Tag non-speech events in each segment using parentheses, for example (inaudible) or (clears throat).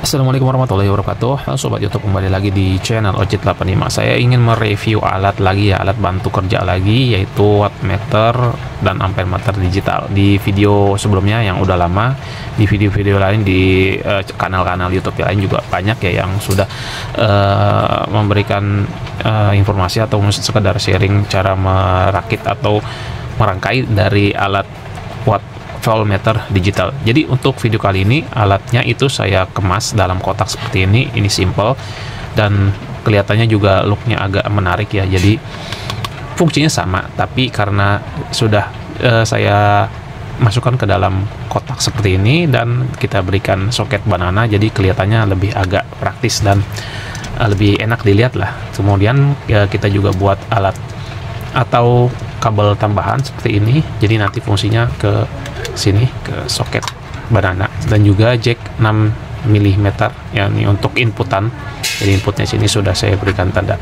Assalamualaikum warahmatullahi wabarakatuh. Sobat Youtube kembali lagi di channel Ojit 85 Saya ingin mereview alat lagi ya Alat bantu kerja lagi yaitu wattmeter dan ampere meter digital. Di video sebelumnya yang udah lama Di video-video lain di eh, kanal-kanal uh, Youtube lain juga banyak ya Yang sudah uh, memberikan uh, informasi atau sekedar sharing cara merakit atau merangkai dari alat watt voltmeter digital. Jadi untuk video kali ini alatnya itu saya kemas dalam kotak seperti ini. Ini simple dan kelihatannya juga looknya agak menarik ya. Jadi fungsinya sama, tapi karena sudah uh, saya masukkan ke dalam kotak seperti ini dan kita berikan soket banana, jadi kelihatannya lebih agak praktis dan uh, lebih enak dilihat lah. Kemudian ya, kita juga buat alat atau kabel tambahan seperti ini jadi nanti fungsinya ke sini ke soket banana. Dan juga jack 6 mm ya ini untuk inputan. Jadi inputnya sini sudah saya berikan tanda.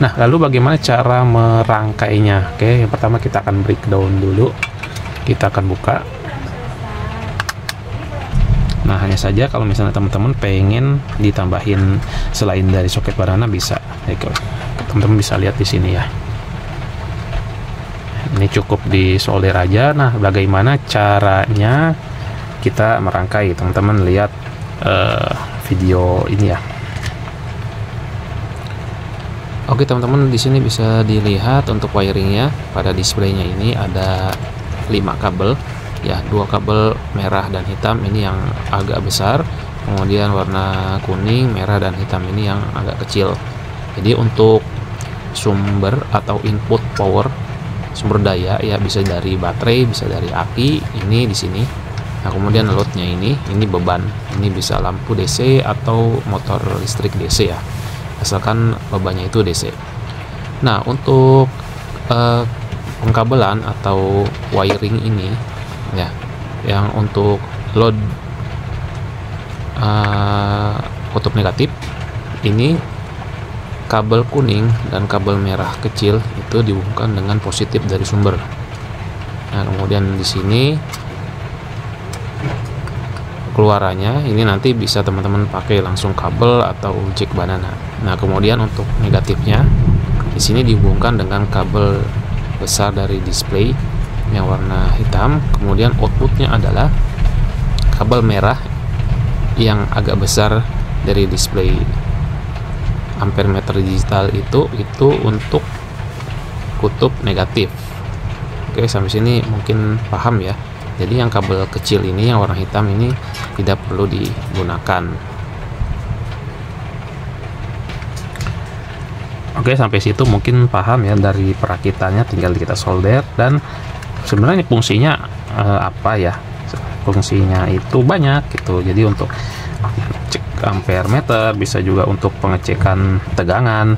Nah lalu bagaimana cara merangkainya? Oke yang pertama kita akan breakdown dulu. Kita akan buka. Nah hanya saja kalau misalnya teman-teman pengen ditambahin selain dari soket banana bisa. Teman-teman bisa lihat di sini ya ini cukup di solder aja. Nah bagaimana caranya kita merangkai teman-teman? Lihat uh, video ini ya. Oke teman-teman di sini bisa dilihat untuk wiringnya. Pada displaynya ini ada 5 kabel. Ya dua kabel merah dan hitam ini yang agak besar. Kemudian warna kuning merah dan hitam ini yang agak kecil. Jadi untuk sumber atau input power sumber daya ya bisa dari baterai bisa dari aki ini di sini. Nah kemudian loadnya ini ini beban. Ini bisa lampu DC atau motor listrik DC ya asalkan bebannya itu DC nah untuk uh, pengkabelan atau wiring ini ya yang untuk load uh, kutub negatif ini kabel kuning dan kabel merah kecil itu dihubungkan dengan positif dari sumber. Nah, kemudian di sini keluarannya ini nanti bisa teman-teman pakai langsung kabel atau jack banana. Nah, kemudian untuk negatifnya di sini dihubungkan dengan kabel besar dari display yang warna hitam. Kemudian outputnya adalah kabel merah yang agak besar dari display ampere meter digital itu itu untuk kutub negatif. Oke sampai sini mungkin paham ya. Jadi yang kabel kecil ini yang warna hitam ini tidak perlu digunakan. Oke sampai situ mungkin paham ya dari perakitannya tinggal kita solder. Dan sebenarnya fungsinya eh, apa ya? Fungsinya itu banyak gitu. Jadi untuk ampere meter bisa juga untuk pengecekan tegangan.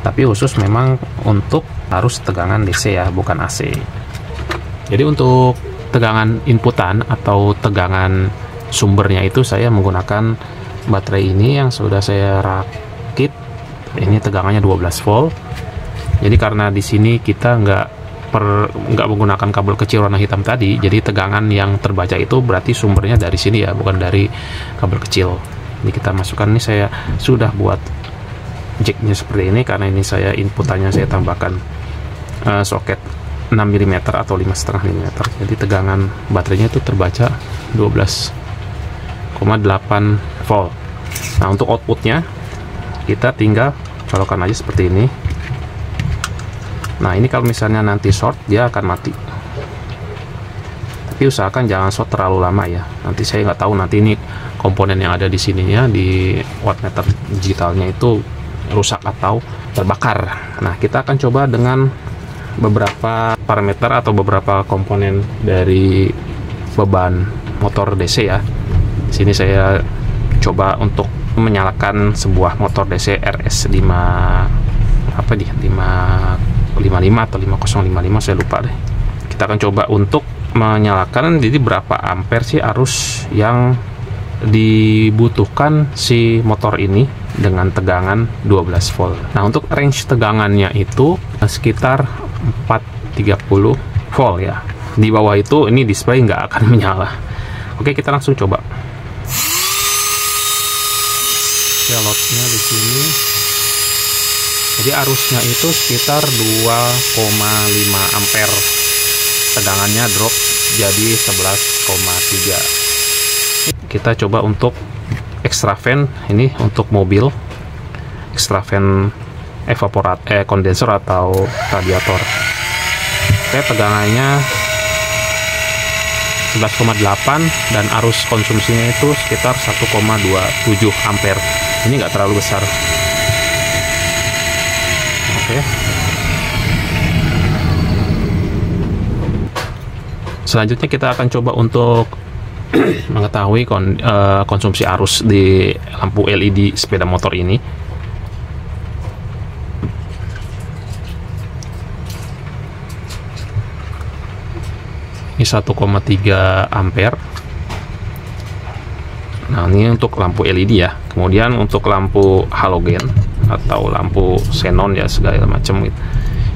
Tapi khusus memang untuk arus tegangan DC ya bukan AC jadi untuk tegangan inputan atau tegangan sumbernya itu saya menggunakan baterai ini yang sudah saya rakit. Ini tegangannya 12 volt. Jadi karena di sini kita nggak per nggak menggunakan kabel kecil warna hitam tadi jadi tegangan yang terbaca itu berarti sumbernya dari sini ya bukan dari kabel kecil ini kita masukkan ini saya sudah buat jacknya seperti ini karena ini saya inputannya saya tambahkan uh, soket 6 mm atau 5,5 mm jadi tegangan baterainya itu terbaca 12,8 volt. Nah untuk outputnya kita tinggal colokan aja seperti ini. Nah ini kalau misalnya nanti short dia akan mati tapi usahakan jangan short terlalu lama ya. Nanti saya nggak tahu nanti ini komponen yang ada di sininya di wattmeter digitalnya itu rusak atau terbakar. Nah kita akan coba dengan beberapa parameter atau beberapa komponen dari beban motor DC ya. Di sini saya coba untuk menyalakan sebuah motor DC RS 5 apa di 5 55 atau 5055 saya lupa deh. Kita akan coba untuk menyalakan jadi berapa ampere sih arus yang dibutuhkan si motor ini dengan tegangan 12 volt. Nah, untuk range tegangannya itu sekitar 430 volt ya. Di bawah itu ini display nggak akan (laughs) menyala. Oke, kita langsung coba. Velotnya di sini jadi arusnya itu sekitar 2,5 ampere tegangannya drop jadi 11,3 kita coba untuk extra fan ini untuk mobil. Extra fan evaporat eh kondensor atau radiator. Oke tegangannya 11,8 dan arus konsumsinya itu sekitar 1,27 ampere. Ini nggak terlalu besar. Oke selanjutnya kita akan coba untuk (clears throat) mengetahui kon, uh, konsumsi arus di lampu LED sepeda motor ini. Ini 1,3 ampere. Nah, ini untuk lampu LED ya. Kemudian untuk lampu halogen atau lampu xenon ya segala macam gitu.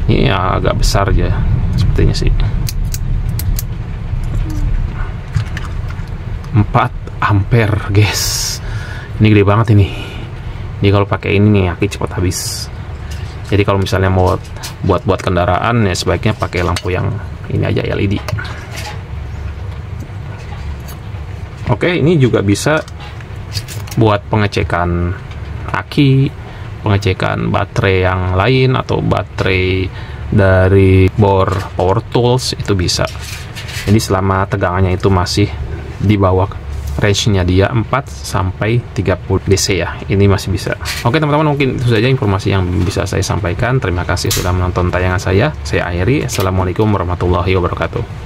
Ini agak besar ya sepertinya sih. 4 ampere guys. Ini gede banget ini. Jadi kalau pakai ini nih aki cepat habis. Jadi kalau misalnya mau buat buat kendaraan ya sebaiknya pakai lampu yang ini aja LED oke ini juga bisa buat pengecekan aki pengecekan baterai yang lain atau baterai dari bor power tools itu bisa. Jadi selama tegangannya itu masih di bawah range-nya dia 4 sampai 30 DC ya. Ini masih bisa. Oke teman-teman mungkin itu saja informasi yang bisa saya sampaikan. Terima kasih sudah menonton tayangan saya. Saya Airi. Assalamualaikum warahmatullahi wabarakatuh.